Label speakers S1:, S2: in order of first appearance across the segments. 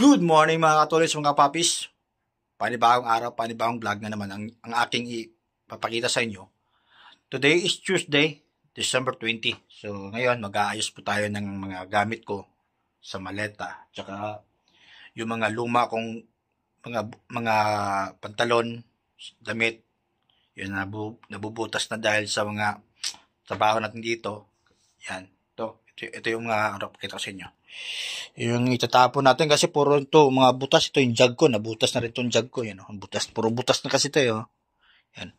S1: Good morning mga katulis, mga papis. Panibagong araw, panibagong vlog na naman ang, ang aking ipapakita sa inyo. Today is Tuesday, December 20. So ngayon mag-aayos po tayo ng mga gamit ko sa maleta. Tsaka yung mga luma kong mga, mga pantalon, damit, yun nabu, nabubutas na dahil sa mga trabaho natin dito. Yan. Ito, yung mga ano, pakita ko sa inyo. Yung itatapon natin kasi puro ito, mga butas. Ito yung jug ko. Nabutas na rin itong jug ko. Yan, oh. butas, puro butas na kasi ito. Oh. Yan.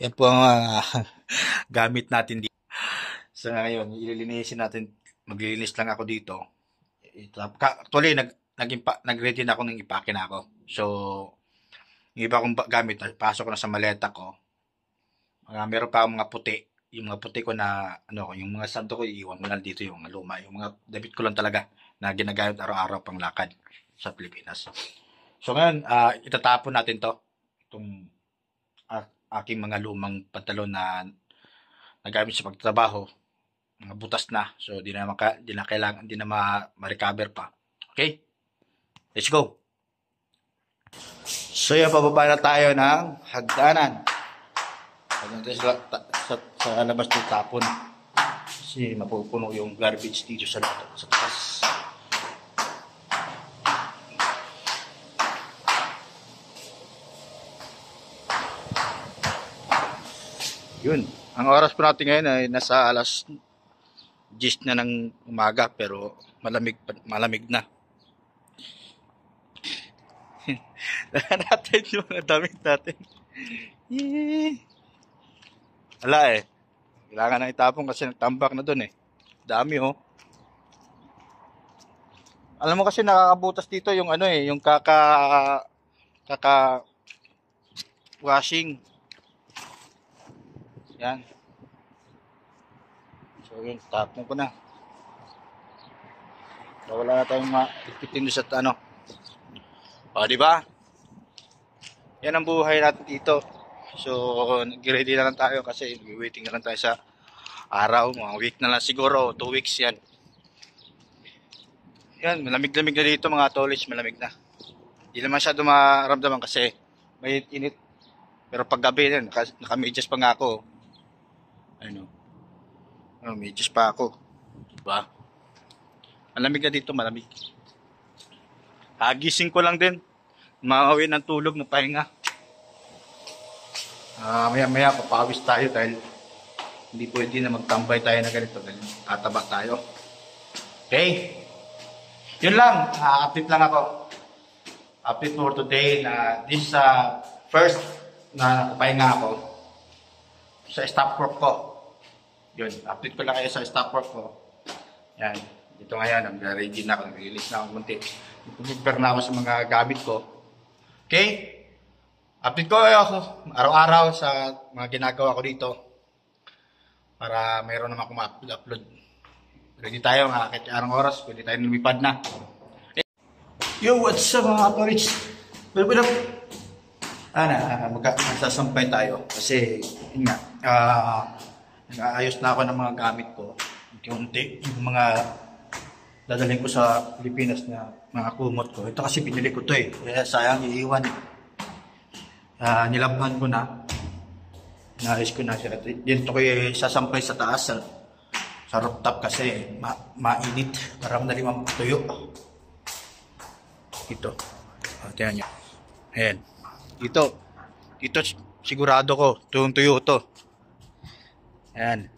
S1: Yan po ang uh, gamit natin dito. So ngayon, ililinisin natin. Maglilinis lang ako dito. Actually, nag, naging nag-ready na ako ng ipake na ako. So, yung iba kong gamit, pasok na sa maleta ko. Uh, meron pa akong mga puti yung mga puti ko na ano yung mga santo ko iiwan ko lang dito yung luma. Yung mga damit ko lang talaga na ginagamit araw-araw pang lakad sa Pilipinas. So ngayon uh, itatapon natin to itong aking mga lumang pantalon na nagamit sa pagtatrabaho. Mga butas na. So di na maka, di na kailangan di na ma-recover pa. Okay? Let's go! So yan pababa na tayo ng hagdanan sa, labas ng tapon. Kasi mapupuno yung garbage dito sa, sa taas. Yun. Ang oras po natin ngayon ay nasa alas 10 na ng umaga pero malamig malamig na. natin yung mga damit natin. Yeah. Wala eh. Kailangan na itapon kasi nagtambak na dun eh. Dami oh. Alam mo kasi nakakabutas dito yung ano eh, yung kaka kaka washing. Yan. So yun, tapon ko na. So, wala na tayong maipitin sa ano. O, di ba? Yan ang buhay natin dito. So, nag-ready na lang tayo kasi waiting na lang tayo sa araw. Mga week na lang siguro, 2 weeks yan. Yan, malamig-lamig na dito mga tolis, malamig na. Hindi naman siya maramdaman kasi may init. Pero pag gabi yan, naka, naka-medyas pa nga ako. Ano? Oh, medyas pa ako. Diba? Malamig na dito, malamig. Hagising ko lang din. Mauwi ng tulog ng pahinga. Uh, maya maya papawis tayo dahil hindi pwede na magtambay tayo na ganito dahil tataba tayo. Okay? Yun lang. Uh, update lang ako. Update for today na this uh, first na pahinga ako sa stop work ko. Yun. Update ko lang kayo sa stop work ko. Yan. Ito ngayon. Nag-ready na ako. Nag-release na ako munti. Prepare na ako sa mga gamit ko. Okay? Update ko ako araw-araw sa mga ginagawa ko dito para mayroon naman akong ma-upload. Ready tayo nga kahit anong oras, pwede tayo lumipad na. Yo, what's up mga kaporits? Pero Ana, mag magsasampay tayo kasi yun nga, uh, nag-aayos na ako ng mga gamit ko. Unti-unti, yung mga dadalhin ko sa Pilipinas na mga kumot ko. Ito kasi pinili ko to eh. Kaya sayang iiwan eh uh, nilabhan ko na. Naayos ko na siya. Dito ko sasampay sa taas sa, sa rooftop kasi ma mainit. Parang nalimang tuyo. Ito. Oh, tingnan nyo. Ayan. Dito. Dito sigurado ko. Tuyong tuyo to. Ayan.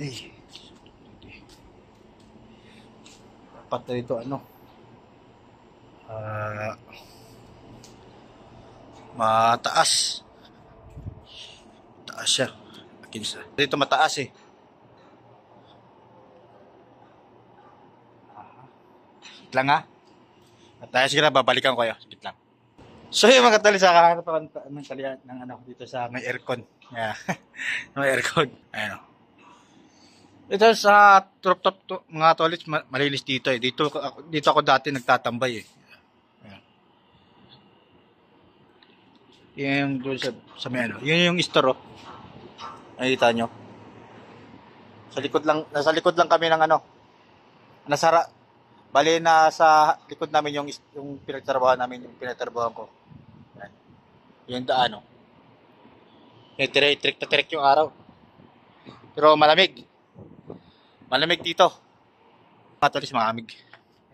S1: Ay. Dapat na ito ano uh, mataas. Taas siya. Kinsa. dito mataas eh. Lang ha? At tayo na babalikan ko kayo. Sige lang. So yung mga tali sa kahanap ako ng talian ng ano dito sa may aircon. Yeah. may aircon. Ayun ito sa top top to, mga toilets malinis dito eh. Dito dito ako dati nagtatambay eh. Yung doon sa, sa may ano. Yun yung store, oh. Nakikita nyo. Sa likod lang, nasa likod lang kami ng ano, nasara. Bali na sa likod namin yung yung pinagtrabaho namin, yung pinagtrabaho ko. Yan. Yung daan, no. Yung tire, trick na trick yung araw. Pero malamig. Malamig dito. Matulis malamig.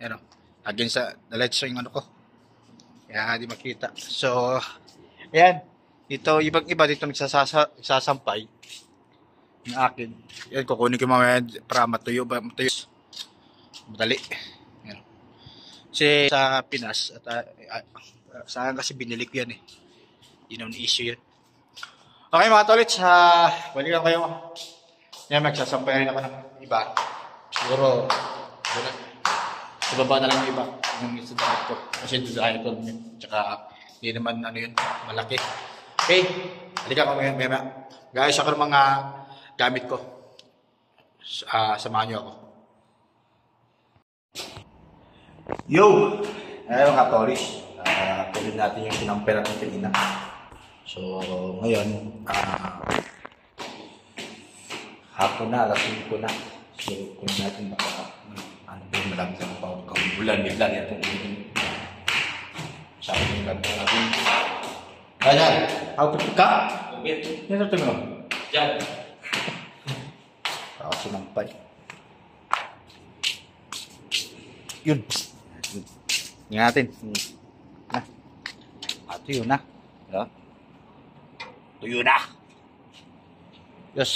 S1: Yan, no. Again sa lights yung ano ko. Kaya di makita. So, yan. Dito, ibang iba dito nagsasasa, nagsasampay. Yung akin. Yan, kukunin ko mamaya para matuyo ba? Matuyo. Madali. Yan. Kasi sa Pinas, at uh, uh, saan kasi binili ko yan eh. Yun ang issue yan. Okay mga tolits, uh, balikan kayo. Yan, magsasampay rin ako ng iba. Siguro, doon sa baba na lang yung iba. Yung isa ko. Kasi icon yun. Tsaka, hindi naman ano yun, malaki. Okay, halika ko ngayon, maya. Guys, ako ng mga gamit ko. Uh, samahan niyo ako. Yo! Ayun mga toris. Uh, tuloy natin yung sinampay natin kanina. So, ngayon, uh, hapon na, alas 5 na. So, kung natin baka, ano po, malami sa mga kaubulan, bigla ulit. Sabi lang po natin. Ayan, to ka?
S2: Okay.
S1: Yan ito mo.
S2: Diyan.
S1: Ako sinampay. Yun. Tingnan natin. Na. Ah, tuyo na. Diba? Tuyo na. Yes.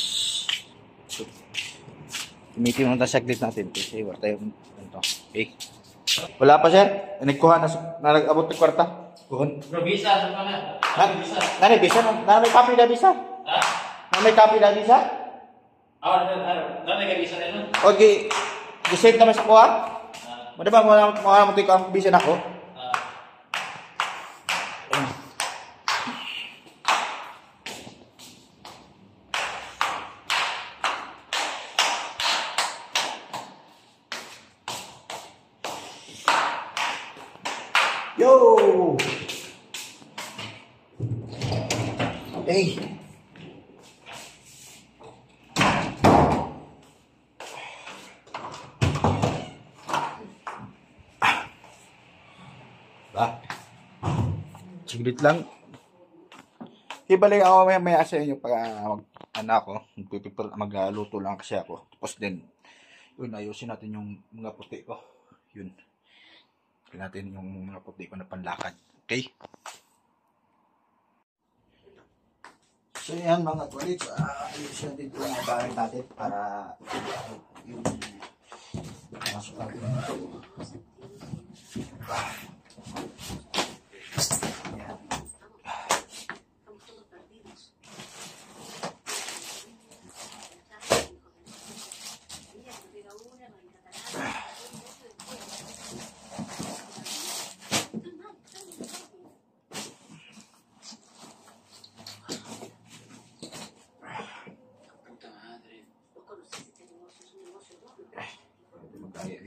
S1: Tumitin mo na saglit natin. Kasi wala tayong ganito. Okay. Wala pa, sir. Nagkuha na. Nag-abot ng kwarta. Kuhon.
S2: Bro, ano ka na?
S1: Ha?
S2: Visa.
S1: Nani, bisa na. Nani, may copy na bisa.
S2: Ha?
S1: Nani, may copy na bisa.
S2: Ah, ano, ano, ano, may visa na yun?
S1: Okay. Gisave naman sa kuha.
S2: Ah,
S1: Ano ba, mga mga mo ito ang bisa na ko? Hey! Ba? Siglit lang. Ibalik ako may maya sa inyo pag uh, mag, ano ako, magpipipil, magluto lang kasi ako. Tapos din, yun, ayusin natin yung mga puti ko. Yun. Tignan natin yung mga puti ko na panlakad. Okay? So yan mga kulit, uh, ayusin natin yung gamit natin para yung masuk natin ito.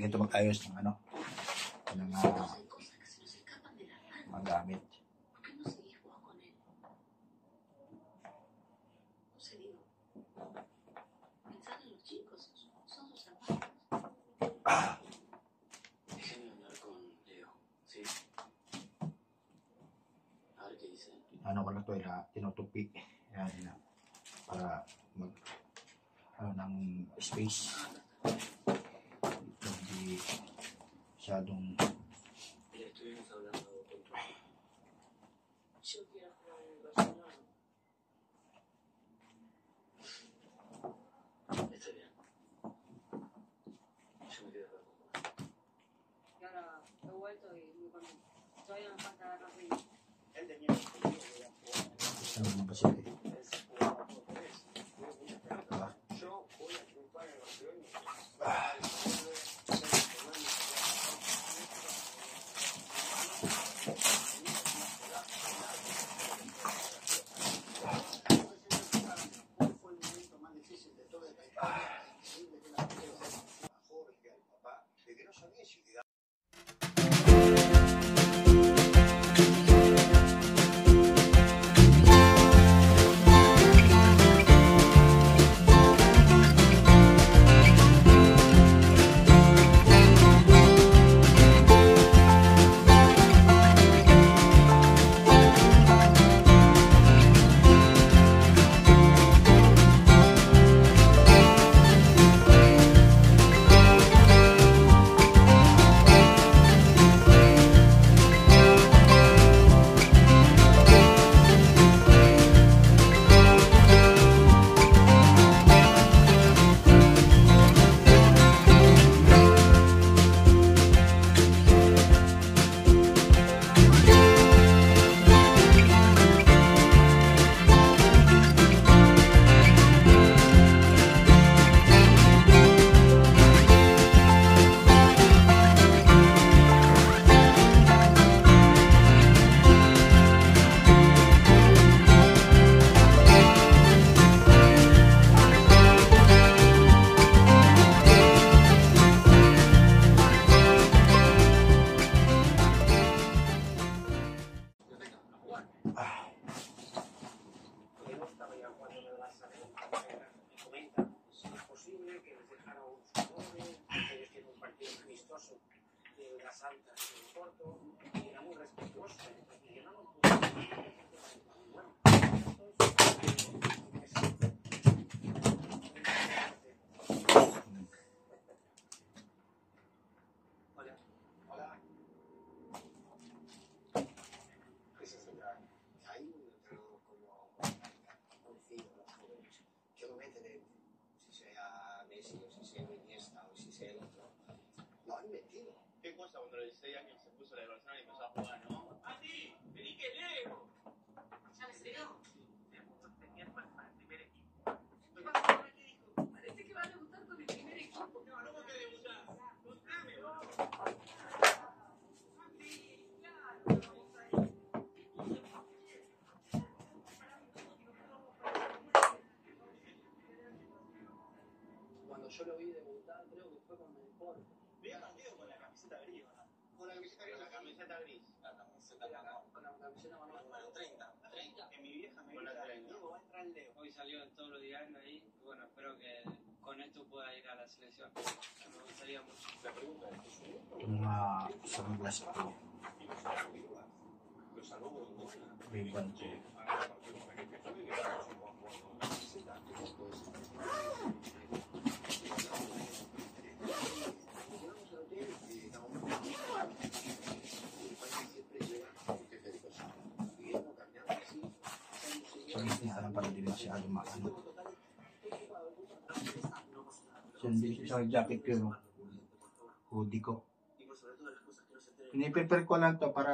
S1: Ganito mag-ayos ng ano, ng uh, mga gamit.
S2: Déjame hablar con Leo. Sí. A ver qué dice.
S1: ano ko lang to, ila, tinutupi. Yan, na, para mag, ano, ng space.
S3: 16 años se puso la de Barcelona y empezó a jugar, no? ¡Andy! ¡Vení que leo! ¿Sabes leo? Tenías para el primer equipo.
S4: Parece que va a debutar con el primer equipo.
S3: No, ¿cómo que debutar? Contame.
S2: Cuando yo lo vi debutar,
S5: lima sebelas Pro dibantu Ini harapan diri masih
S2: ada makanan. ¿Es un
S1: Mga isang glass po.
S2: Lo salvó con un gol.
S1: Ribbon. So, hindi ka lang pala din masyado maano. So, hindi isang jacket ko, no? Hoodie ko. Piniprepare ko lang to para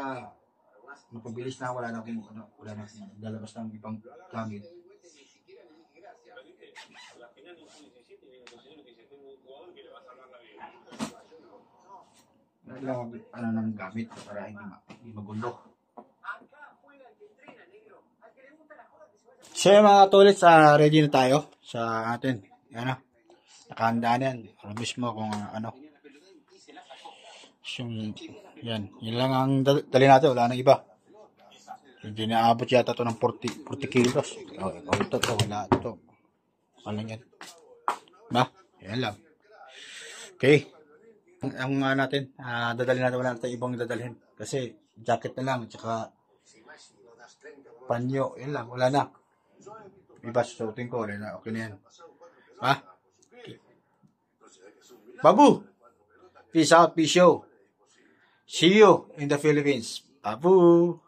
S1: mapabilis na wala na akong ano, wala na akong lalabas ng ibang gamit.
S3: La final del 17 viene con señor que dice, tengo un jugador que le va a salvar la vida.
S1: Wala lang akong ano ng gamit para hindi, ma, hindi magulo. Yung mga tulits, ah, ready na tayo sa atin. Ano? Nakahanda na yan. Alam mismo kung ah, ano. Yung, yan. Yun lang ang dal- dali natin. Wala nang iba. Hindi naabot yata to ng 40, 40 kilos. Oh, oh, ito, to, wala ito. Ano yan? Ba? Yan lang. Okay. Ang, ang nga natin, ah, dadalhin natin, wala natin ibang dadalhin. Kasi, jacket na lang, tsaka panyo, yun lang, wala na. Iba susutin ko, wala na, okay na yan. Ha? Babu! Peace out, peace show. See you in the Philippines. Babu!